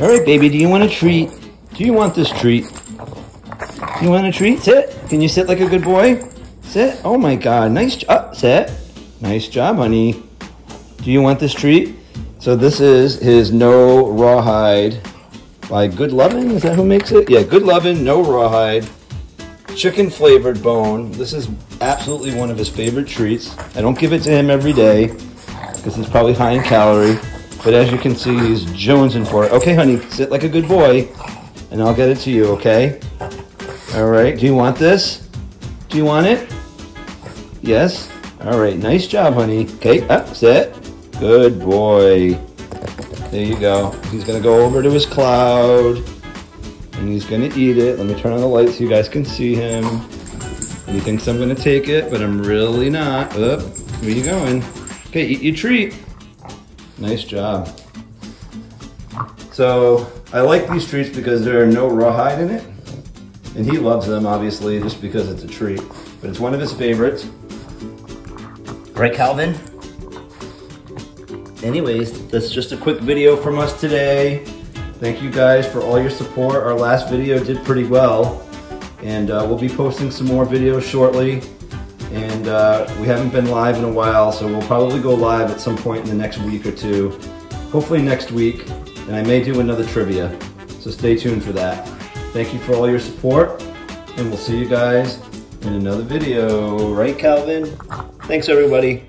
All right, baby, do you want a treat? Do you want this treat? Do you want a treat? Sit. Can you sit like a good boy? Sit. Oh my God, nice job. Sit. Nice job, honey. Do you want this treat? So this is his no rawhide by Good Lovin'. Is that who makes it? Yeah, Good Lovin', no rawhide, chicken flavored bone. This is absolutely one of his favorite treats. I don't give it to him every day because it's probably high in calorie. But as you can see, he's jonesing for it. Okay, honey, sit like a good boy, and I'll get it to you, okay? All right, do you want this? Do you want it? Yes? All right, nice job, honey. Okay, up, sit. Good boy. There you go. He's gonna go over to his cloud, and he's gonna eat it. Let me turn on the light so you guys can see him. And he thinks I'm gonna take it, but I'm really not. Up, where you going? Okay, eat your treat. Nice job. So I like these treats because there are no rawhide in it. And he loves them, obviously, just because it's a treat. But it's one of his favorites. Right, Calvin? Anyways, that's just a quick video from us today. Thank you guys for all your support. Our last video did pretty well. And uh, we'll be posting some more videos shortly. And uh, we haven't been live in a while, so we'll probably go live at some point in the next week or two. Hopefully next week. And I may do another trivia. So stay tuned for that. Thank you for all your support. And we'll see you guys in another video. Right, Calvin? Thanks, everybody.